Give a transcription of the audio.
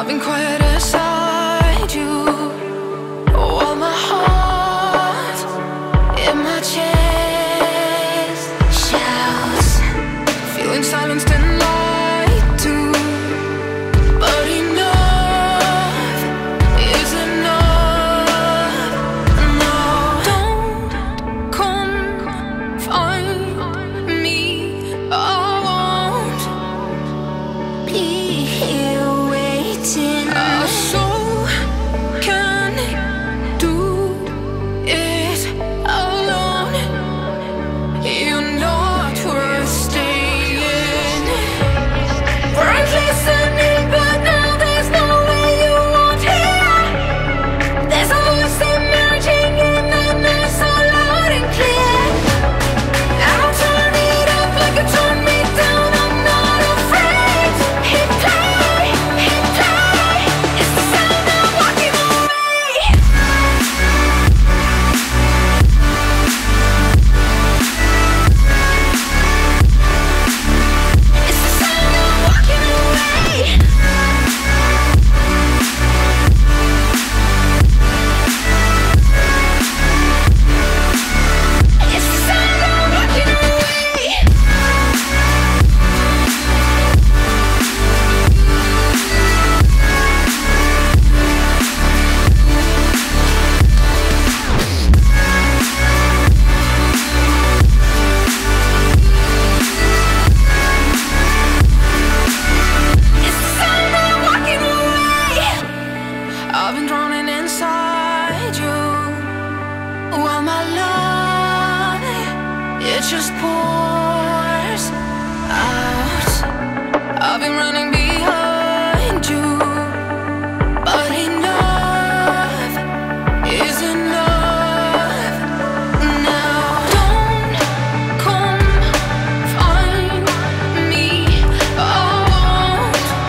I've been quiet inside you. Oh, my heart in my chest. Shouts. Feeling silenced I've been drowning inside you. My love, it just pours out. I've been running.